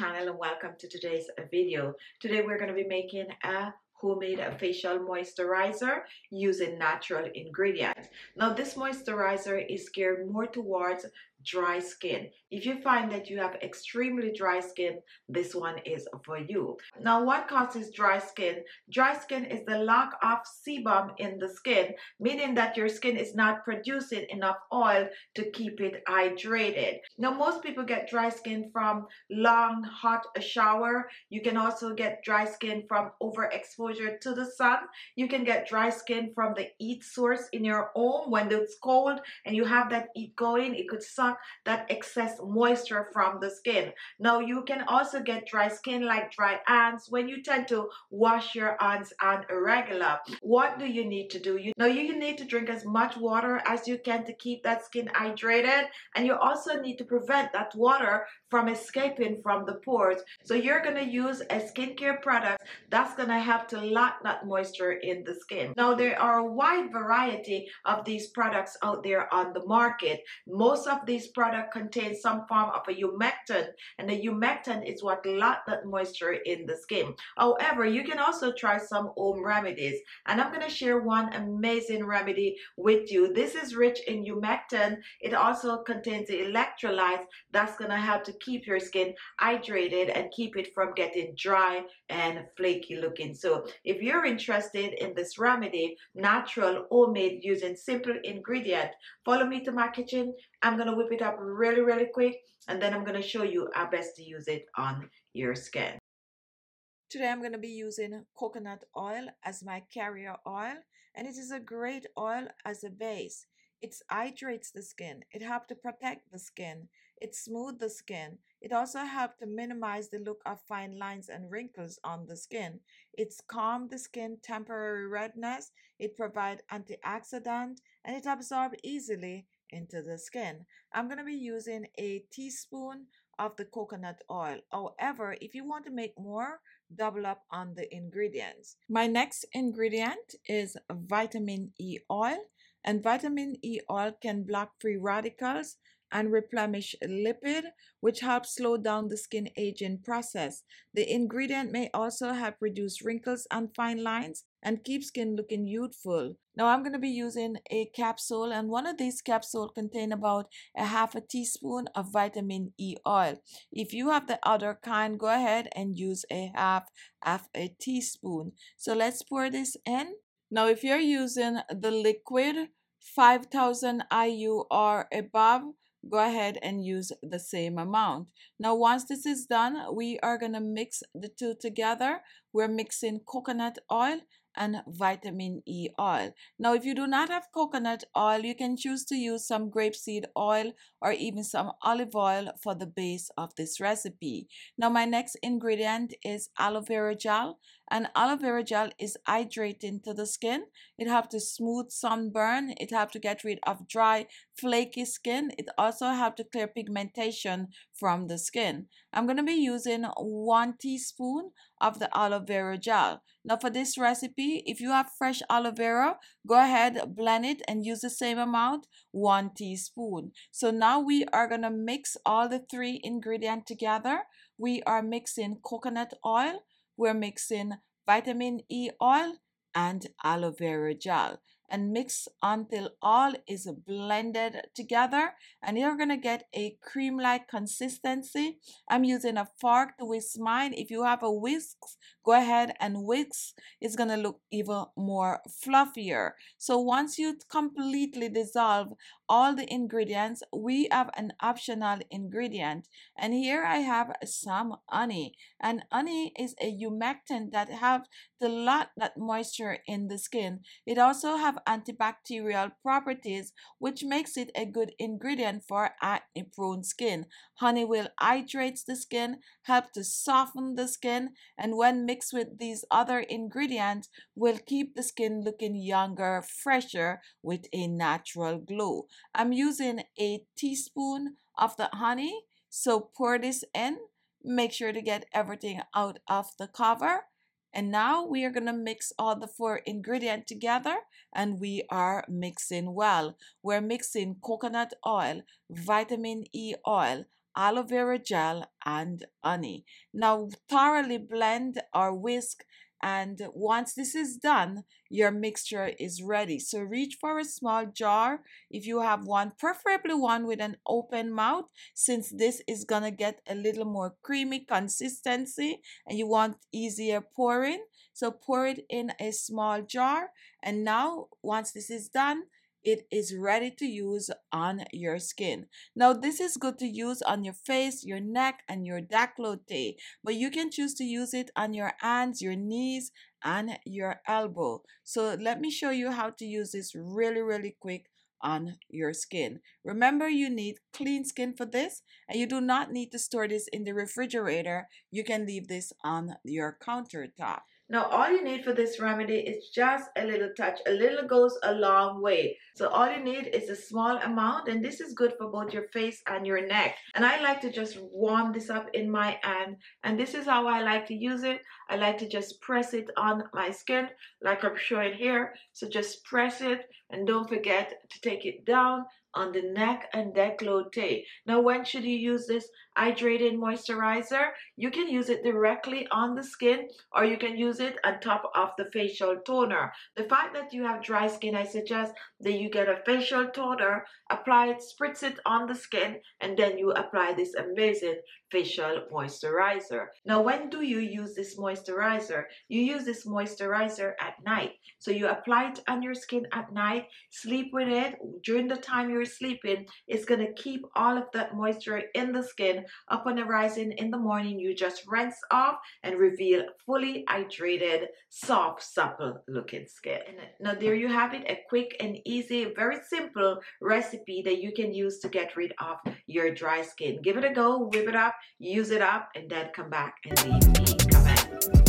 channel and welcome to today's video. Today we're going to be making a homemade facial moisturizer using natural ingredients. Now this moisturizer is geared more towards dry skin. If you find that you have extremely dry skin, this one is for you. Now what causes dry skin? Dry skin is the lack of sebum in the skin, meaning that your skin is not producing enough oil to keep it hydrated. Now most people get dry skin from long hot shower. You can also get dry skin from overexposure to the sun. You can get dry skin from the heat source in your home when it's cold and you have that heat going. It could that excess moisture from the skin. Now you can also get dry skin like dry hands when you tend to wash your hands on a regular. What do you need to do? You now you need to drink as much water as you can to keep that skin hydrated and you also need to prevent that water from escaping from the pores. So you're going to use a skincare product that's going to help to lock that moisture in the skin. Now there are a wide variety of these products out there on the market. Most of these products contains some form of a humectant and the humectant is what locks that moisture in the skin. However, you can also try some home remedies and I'm going to share one amazing remedy with you. This is rich in humectant. It also contains the electrolytes that's going to help to keep your skin hydrated and keep it from getting dry and flaky looking. So if you're interested in this remedy, natural, homemade, using simple ingredient, follow me to my kitchen. I'm going to whip it up really, really quick and then I'm going to show you how best to use it on your skin. Today I'm going to be using coconut oil as my carrier oil and it is a great oil as a base. It hydrates the skin. It helps to protect the skin. It smooths the skin. It also helps to minimize the look of fine lines and wrinkles on the skin. It's calm the skin temporary redness. It provides antioxidant and it absorbs easily into the skin. I'm going to be using a teaspoon of the coconut oil. However, if you want to make more, double up on the ingredients. My next ingredient is vitamin E oil and vitamin E oil can block free radicals and replenish lipid, which helps slow down the skin aging process. The ingredient may also help reduce wrinkles and fine lines and keep skin looking youthful. Now I'm going to be using a capsule and one of these capsules contain about a half a teaspoon of vitamin E oil. If you have the other kind, go ahead and use a half, half a teaspoon. So let's pour this in. Now if you're using the liquid 5000 IU or above, go ahead and use the same amount. Now, once this is done, we are going to mix the two together. We're mixing coconut oil and vitamin E oil. Now, if you do not have coconut oil, you can choose to use some grapeseed oil or even some olive oil for the base of this recipe. Now, my next ingredient is aloe vera gel, and aloe vera gel is hydrating to the skin. It helps to smooth sunburn. It helps to get rid of dry, flaky skin. It also helps to clear pigmentation from the skin. I'm going to be using one teaspoon of the aloe vera gel. Now for this recipe, if you have fresh aloe vera, go ahead, blend it and use the same amount, one teaspoon. So now we are going to mix all the three ingredients together. We are mixing coconut oil, we're mixing vitamin E oil and aloe vera gel and mix until all is blended together and you're gonna get a cream-like consistency. I'm using a fork to whisk mine. If you have a whisk go ahead and whisk. It's gonna look even more fluffier. So once you completely dissolve all the ingredients we have an optional ingredient. And here I have some honey. And honey is a humectant that helps to lock that moisture in the skin. It also have antibacterial properties, which makes it a good ingredient for acne prone skin. Honey will the skin, help to soften the skin, and when mixed with these other ingredients, will keep the skin looking younger, fresher, with a natural glow. I'm using a teaspoon of the honey, so pour this in. Make sure to get everything out of the cover and now we are going to mix all the four ingredients together and we are mixing well. We're mixing coconut oil, vitamin E oil, aloe vera gel, and honey. Now thoroughly blend or whisk and once this is done your mixture is ready. So reach for a small jar. If you have one preferably one with an open mouth since this is gonna get a little more creamy consistency and you want easier pouring. So pour it in a small jar. And now once this is done it is ready to use on your skin. Now, this is good to use on your face, your neck, and your décolleté, but you can choose to use it on your hands, your knees, and your elbow. So, let me show you how to use this really, really quick on your skin. Remember, you need clean skin for this, and you do not need to store this in the refrigerator. You can leave this on your countertop. Now all you need for this remedy is just a little touch. A little goes a long way. So all you need is a small amount and this is good for both your face and your neck. And I like to just warm this up in my hand and this is how I like to use it. I like to just press it on my skin like I'm showing here. So just press it and don't forget to take it down on the neck and décolleté. Now, when should you use this hydrating moisturizer? You can use it directly on the skin or you can use it on top of the facial toner. The fact that you have dry skin, I suggest that you get a facial toner, apply it, spritz it on the skin, and then you apply this amazing facial moisturizer. Now, when do you use this moisturizer? You use this moisturizer at night. So you apply it on your skin at night, sleep with it during the time you're sleeping. is going to keep all of that moisture in the skin. Upon arising in the morning, you just rinse off and reveal fully hydrated, soft, supple looking skin. Now there you have it, a quick and easy, very simple recipe that you can use to get rid of your dry skin. Give it a go, whip it up, use it up, and then come back and leave me comment.